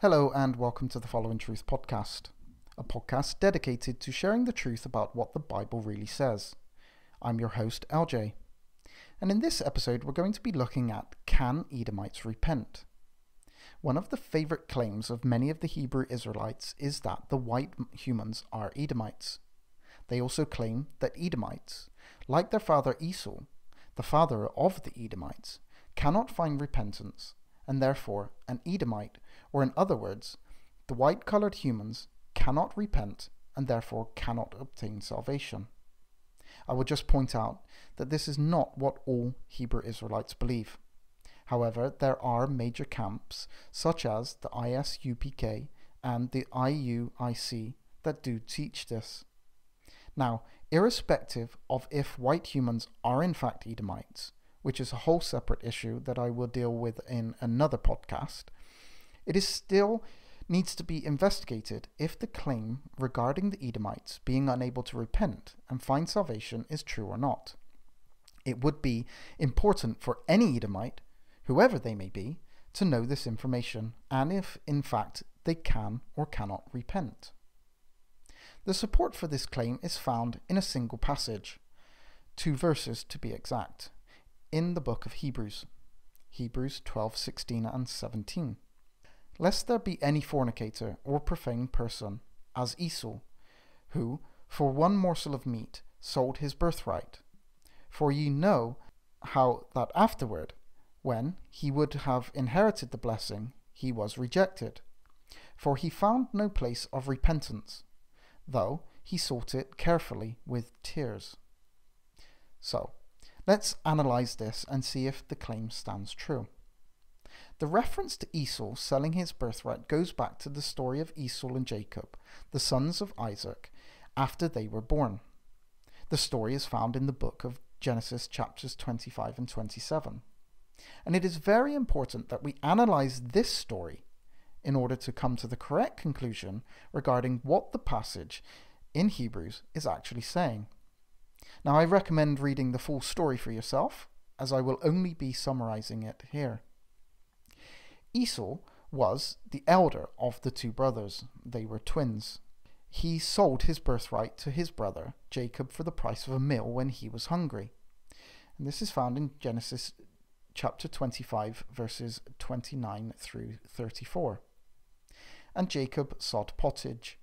Hello, and welcome to the FollowInTruth podcast, a podcast dedicated to sharing the truth about what the Bible really says. I'm your host, LJ, and in this episode, we're going to be looking at Can Edomites Repent? One of the favourite claims of many of the Hebrew Israelites is that the white humans are Edomites. They also claim that Edomites, like their father Esau, the father of the Edomites, cannot find repentance, and therefore an Edomite or in other words, the white colored humans cannot repent and therefore cannot obtain salvation. I will just point out that this is not what all Hebrew Israelites believe. However, there are major camps such as the ISUPK and the IUIC that do teach this. Now, irrespective of if white humans are in fact Edomites, which is a whole separate issue that I will deal with in another podcast, it is still needs to be investigated if the claim regarding the Edomites being unable to repent and find salvation is true or not. It would be important for any Edomite, whoever they may be, to know this information and if, in fact, they can or cannot repent. The support for this claim is found in a single passage, two verses to be exact, in the book of Hebrews, Hebrews 12, 16 and 17 lest there be any fornicator or profane person, as Esau, who, for one morsel of meat, sold his birthright. For ye know how that afterward, when he would have inherited the blessing, he was rejected. For he found no place of repentance, though he sought it carefully with tears. So, let's analyze this and see if the claim stands true. The reference to Esau selling his birthright goes back to the story of Esau and Jacob, the sons of Isaac, after they were born. The story is found in the book of Genesis chapters 25 and 27. And it is very important that we analyze this story in order to come to the correct conclusion regarding what the passage in Hebrews is actually saying. Now, I recommend reading the full story for yourself, as I will only be summarizing it here. Esau was the elder of the two brothers. They were twins. He sold his birthright to his brother Jacob for the price of a meal when he was hungry. And this is found in Genesis chapter 25, verses 29 through 34. And Jacob sought pottage,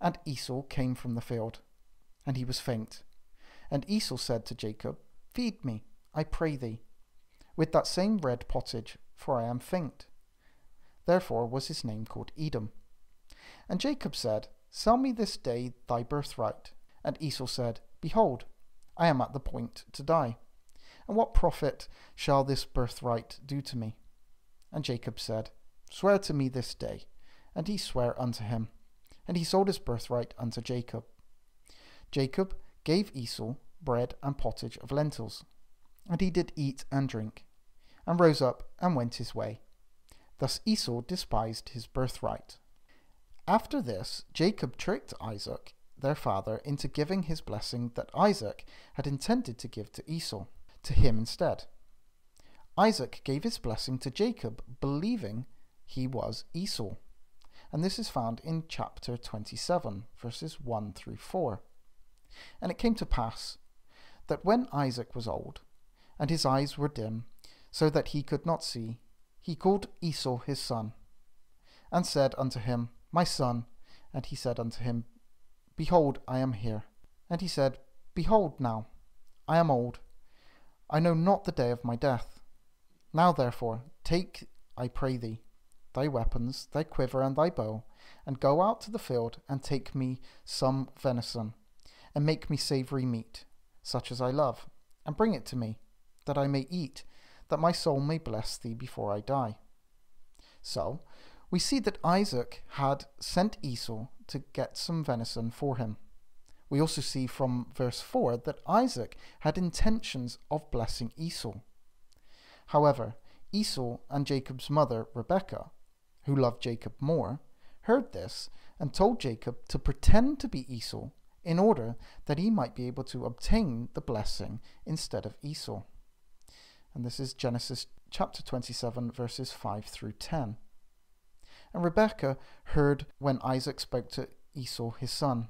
and Esau came from the field, and he was faint. And Esau said to Jacob, Feed me, I pray thee, with that same red pottage, for I am faint. Therefore was his name called Edom. And Jacob said, Sell me this day thy birthright. And Esau said, Behold, I am at the point to die. And what profit shall this birthright do to me? And Jacob said, Swear to me this day. And he sware unto him. And he sold his birthright unto Jacob. Jacob gave Esau bread and pottage of lentils. And he did eat and drink, and rose up and went his way. Thus Esau despised his birthright. After this, Jacob tricked Isaac, their father, into giving his blessing that Isaac had intended to give to Esau, to him instead. Isaac gave his blessing to Jacob, believing he was Esau. And this is found in chapter 27, verses 1 through 4. And it came to pass that when Isaac was old, and his eyes were dim, so that he could not see, he called Esau his son, and said unto him, My son. And he said unto him, Behold, I am here. And he said, Behold now, I am old, I know not the day of my death. Now therefore, take, I pray thee, thy weapons, thy quiver, and thy bow, and go out to the field, and take me some venison, and make me savoury meat, such as I love, and bring it to me, that I may eat, that my soul may bless thee before I die. So, we see that Isaac had sent Esau to get some venison for him. We also see from verse 4 that Isaac had intentions of blessing Esau. However, Esau and Jacob's mother, Rebekah, who loved Jacob more, heard this and told Jacob to pretend to be Esau in order that he might be able to obtain the blessing instead of Esau and this is Genesis chapter 27, verses 5 through 10. And Rebekah heard when Isaac spoke to Esau his son.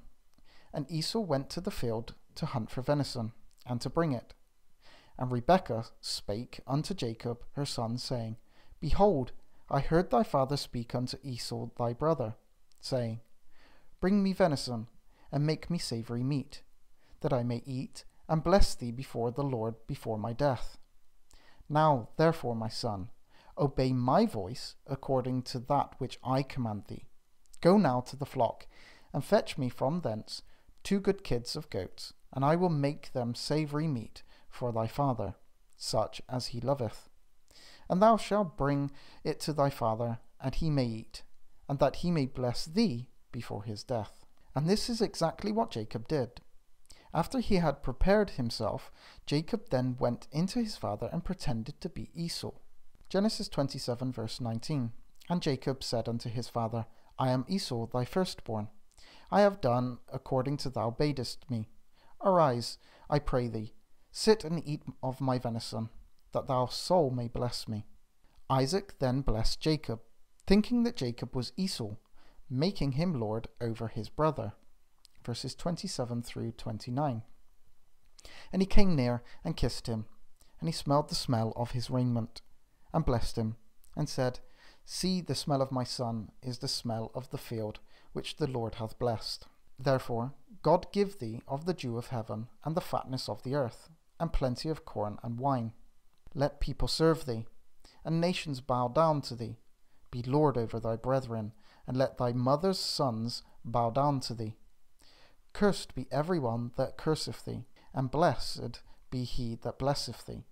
And Esau went to the field to hunt for venison, and to bring it. And Rebekah spake unto Jacob her son, saying, Behold, I heard thy father speak unto Esau thy brother, saying, Bring me venison, and make me savoury meat, that I may eat and bless thee before the Lord before my death. Now, therefore, my son, obey my voice according to that which I command thee. Go now to the flock, and fetch me from thence two good kids of goats, and I will make them savoury meat for thy father, such as he loveth. And thou shalt bring it to thy father, and he may eat, and that he may bless thee before his death. And this is exactly what Jacob did. After he had prepared himself, Jacob then went into his father and pretended to be Esau. Genesis 27, verse 19. And Jacob said unto his father, I am Esau, thy firstborn. I have done according to thou badest me. Arise, I pray thee, sit and eat of my venison, that thou soul may bless me. Isaac then blessed Jacob, thinking that Jacob was Esau, making him lord over his brother verses 27 through 29. And he came near and kissed him, and he smelled the smell of his raiment, and blessed him, and said, See, the smell of my son is the smell of the field which the Lord hath blessed. Therefore, God give thee of the dew of heaven, and the fatness of the earth, and plenty of corn and wine. Let people serve thee, and nations bow down to thee. Be Lord over thy brethren, and let thy mother's sons bow down to thee. Cursed be every one that curseth thee, and blessed be he that blesseth thee.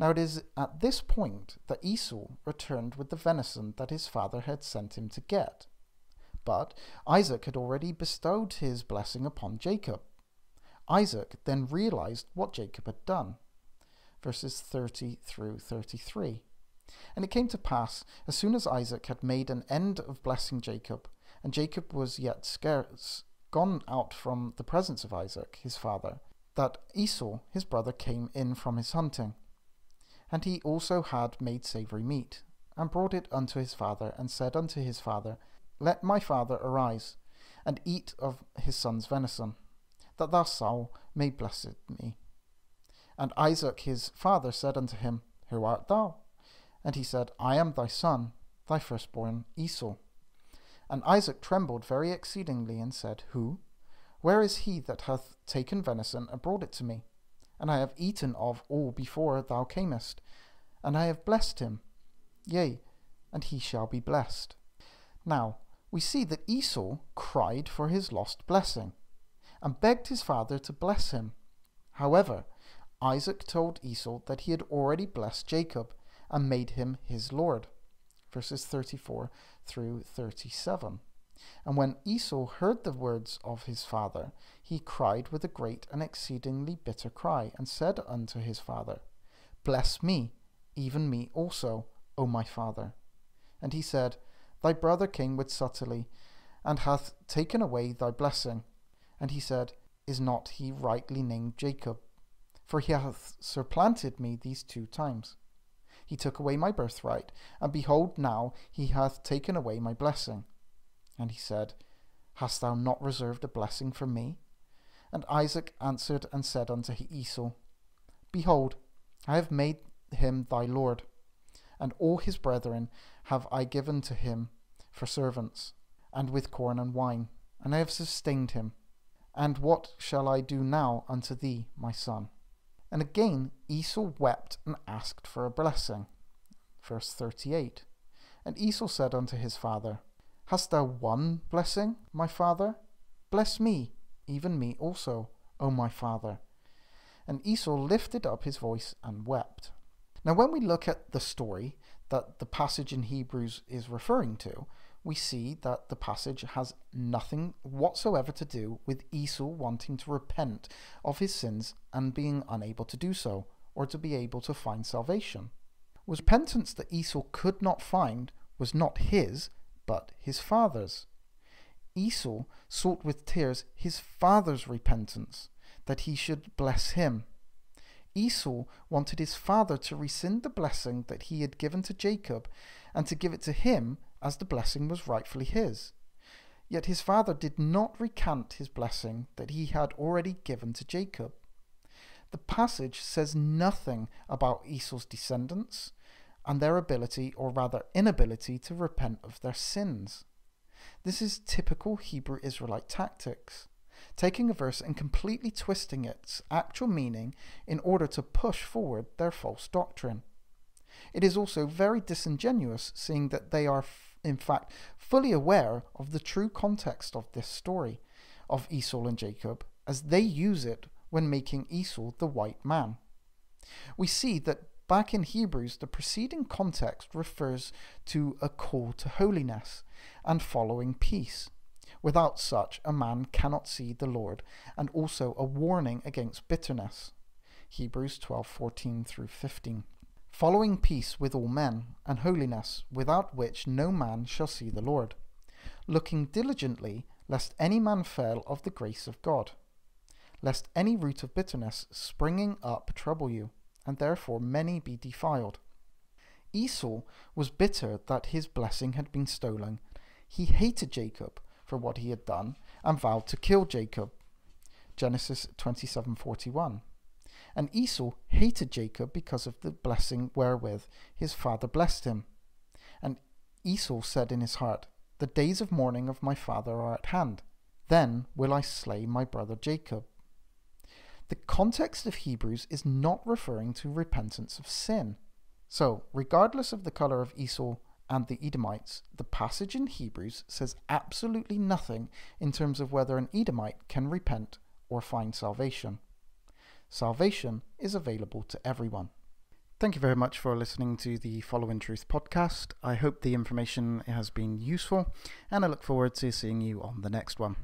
Now it is at this point that Esau returned with the venison that his father had sent him to get. But Isaac had already bestowed his blessing upon Jacob. Isaac then realized what Jacob had done. Verses 30 through 33. And it came to pass, as soon as Isaac had made an end of blessing Jacob, and Jacob was yet scarce gone out from the presence of Isaac, his father, that Esau, his brother, came in from his hunting. And he also had made savoury meat, and brought it unto his father, and said unto his father, Let my father arise, and eat of his son's venison, that thou Saul may bless me. And Isaac his father said unto him, Who art thou? And he said, I am thy son, thy firstborn Esau. And Isaac trembled very exceedingly, and said, Who? Where is he that hath taken venison and brought it to me? And I have eaten of all before thou camest, and I have blessed him. Yea, and he shall be blessed. Now, we see that Esau cried for his lost blessing, and begged his father to bless him. However, Isaac told Esau that he had already blessed Jacob, and made him his lord. Verses 34 through 37. And when Esau heard the words of his father, he cried with a great and exceedingly bitter cry, and said unto his father, Bless me, even me also, O my father. And he said, Thy brother came with subtlety, and hath taken away thy blessing. And he said, Is not he rightly named Jacob? For he hath supplanted me these two times. He took away my birthright, and behold, now he hath taken away my blessing. And he said, Hast thou not reserved a blessing for me? And Isaac answered and said unto Esau, Behold, I have made him thy lord, and all his brethren have I given to him for servants, and with corn and wine, and I have sustained him. And what shall I do now unto thee, my son? And again Esau wept and asked for a blessing. Verse 38 And Esau said unto his father, Hast thou one blessing, my father? Bless me, even me also, O my father. And Esau lifted up his voice and wept. Now, when we look at the story that the passage in Hebrews is referring to, we see that the passage has nothing whatsoever to do with Esau wanting to repent of his sins and being unable to do so, or to be able to find salvation. Was repentance that Esau could not find was not his, but his father's. Esau sought with tears his father's repentance, that he should bless him. Esau wanted his father to rescind the blessing that he had given to Jacob and to give it to him as the blessing was rightfully his. Yet his father did not recant his blessing that he had already given to Jacob. The passage says nothing about Esau's descendants and their ability, or rather inability, to repent of their sins. This is typical Hebrew Israelite tactics, taking a verse and completely twisting its actual meaning in order to push forward their false doctrine. It is also very disingenuous, seeing that they are, in fact, fully aware of the true context of this story of Esau and Jacob, as they use it when making Esau the white man. We see that back in Hebrews, the preceding context refers to a call to holiness and following peace. Without such, a man cannot see the Lord, and also a warning against bitterness. Hebrews 12:14 through 15 following peace with all men, and holiness, without which no man shall see the Lord, looking diligently lest any man fail of the grace of God, lest any root of bitterness springing up trouble you, and therefore many be defiled. Esau was bitter that his blessing had been stolen. He hated Jacob for what he had done and vowed to kill Jacob. Genesis 27:41. And Esau hated Jacob because of the blessing wherewith his father blessed him. And Esau said in his heart, The days of mourning of my father are at hand. Then will I slay my brother Jacob. The context of Hebrews is not referring to repentance of sin. So, regardless of the color of Esau and the Edomites, the passage in Hebrews says absolutely nothing in terms of whether an Edomite can repent or find salvation. Salvation is available to everyone. Thank you very much for listening to the FollowInTruth podcast. I hope the information has been useful, and I look forward to seeing you on the next one.